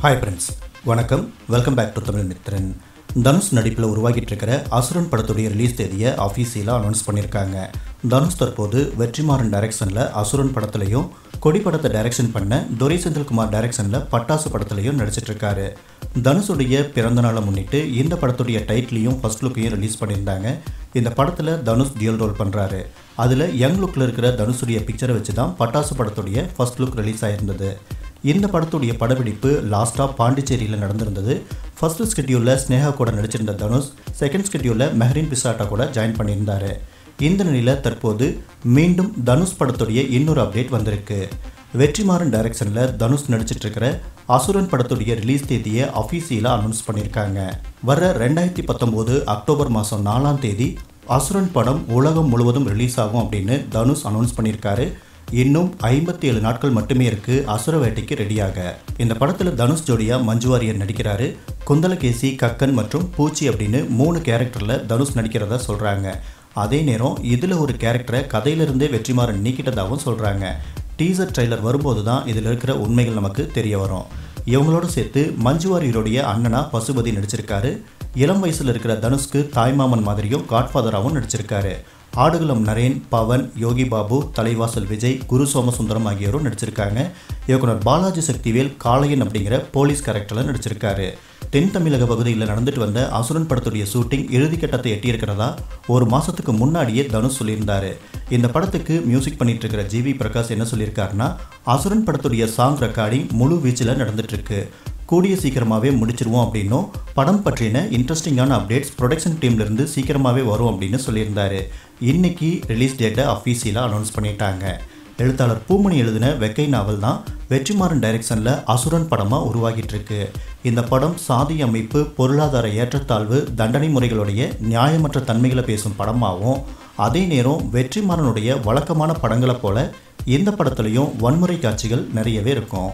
Hi friends வணக்கம். Welcome back to Tamil Mithran. Dhanush நடிப்பில் உருவாகிட்டு இருக்கிற அசுரன் படத்துடைய ரிலீஸ் தேதியை அஃபீஷியலாக அனௌன்ஸ் பண்ணியிருக்காங்க தனுஷ் தற்போது வெற்றிமாறன் டைரக்ஷனில் அசுரன் படத்துலையும் கொடி படத்தை டைரக்ஷன் பண்ண துரை செந்தில்குமார் டைரக்ஷனில் பட்டாசு படத்துலையும் நடிச்சிட்ருக்காரு தனுஷுடைய பிறந்த நாளை முன்னிட்டு இந்த படத்துடைய டைட்டிலையும் ஃபர்ஸ்ட் லுக்கையும் ரிலீஸ் பண்ணியிருந்தாங்க. இந்த படத்தில் தனுஷ் டியல் ரோல் பண்ணுறாரு அதில் யங் லுக்கில் இருக்கிற தனுஷுடைய பிக்சரை வச்சு தான் பட்டாசு படத்துடைய ஃபர்ஸ்ட் லுக் ரிலீஸ் ஆயிருந்தது. இந்த படத்துடைய படப்பிடிப்பு லாஸ்ட்டாக பாண்டிச்சேரியில் நடந்திருந்தது. ஃபர்ஸ்ட் ஸ்கெட்யூலில் ஸ்னேகா கூட நடிச்சிருந்த தனுஷ் செகண்ட் ஸ்கெட்யூலில் மெஹரின் பிசாட்டா கூட ஜாயின் பண்ணியிருந்தாரு. இந்த நிலையில் தற்போது மீண்டும் தனுஷ் படத்துடைய இன்னொரு அப்டேட் வந்திருக்கு. வெற்றிமாறன் டைரக்ஷனில் தனுஷ் நடிச்சிட்ருக்கிற அசுரன் படத்துடைய ரிலீஸ் தேதியை அஃபீஷியலாக அனௌன்ஸ் பண்ணியிருக்காங்க. வர ரெண்டாயிரத்தி பத்தொம்போது அக்டோபர் மாதம் நாலாம் தேதி அசுரன் படம் உலகம் முழுவதும் ரிலீஸ் ஆகும் அப்படின்னு தனுஷ் அனௌன்ஸ் பண்ணியிருக்காரு. இன்னும் ஐம்பத்தி ஏழு நாட்கள் மட்டுமே இருக்கு அசுர வேட்டைக்கு ரெடியாக. இந்த படத்தில் தனுஷ் ஜோடியா மஞ்சு வாரியர் நடிக்கிறாரு. குந்தலகேசி கக்கன் மற்றும் பூச்சி அப்படின்னு மூணு கேரக்டரில் தனுஷ் நடிக்கிறதா சொல்கிறாங்க அதே நேரம் இதில் ஒரு கேரக்டரை கதையிலிருந்தே வெற்றிமாறன் நீக்கிட்டதாகவும் சொல்கிறாங்க டீசர் ட்ரெய்லர் வரும்போது தான் இதில் இருக்கிற உண்மைகள் நமக்கு தெரிய வரும். இவங்களோட சேர்த்து மஞ்சு வாரியருடைய அண்ணனா பசுபதி நடிச்சிருக்காரு. இளம் வயசில் இருக்கிற தனுஷ்க்கு தாய்மாமன் மாதிரியும் காட்ஃபாதராகவும் நடிச்சிருக்காரு. ஆடுகளம் நரேன் பவன் யோகி பாபு தலைவாசல் விஜய் குரு சோமசுந்தரம் ஆகியோரும் நடிச்சிருக்காங்க. இயக்குனர் பாலாஜி சக்திவேல் காளையன் அப்படிங்கிற போலீஸ் கேரக்டரில் நடிச்சிருக்காரு. தென் தமிழக பகுதியில் நடந்துட்டு வந்த அசுரன் படத்துடைய ஷூட்டிங் இறுதிக்கட்டத்தை எட்டியிருக்கிறதா? ஒரு மாதத்துக்கு முன்னாடியே தனுஷ் சொல்லியிருந்தார். இந்த படத்துக்கு மியூசிக் பண்ணிட்டு இருக்கிற ஜிவி பிரகாஷ் என்ன சொல்லியிருக்காருன்னா அசுரன் படத்துடைய சாங் ரெக்கார்டிங் முழு வீச்சில் நடந்துட்டு இருக்கு கூடிய சீக்கிரமாகவே முடிச்சிருவோம் அப்படின்னும் படம் பற்றின இன்ட்ரெஸ்டிங்கான அப்டேட்ஸ் ப்ரொடக்ஷன் டீம்லேருந்து சீக்கிரமாகவே வரும் அப்படின்னு சொல்லியிருந்தார். இன்னைக்கு ரிலீஸ் டேட்டை அஃபீஷியலாக அனௌன்ஸ் பண்ணிட்டாங்க. எழுத்தாளர் பூமணி எழுதின வெக்கை நாவல் தான் வெற்றிமாறன் டைரக்ஷனில் அசுரன் படமாக உருவாகிட்டு இருக்கு இந்த படம் சாதி அமைப்பு பொருளாதார ஏற்றத்தாழ்வு தண்டனை முறைகளுடைய நியாயமற்ற தன்மைகளை பேசும் படமாகவும் அதே நேரம் வெற்றிமாறனுடைய வழக்கமான படங்களை போல இந்த படத்துலையும் வன்முறை காட்சிகள் நிறையவே இருக்கும்.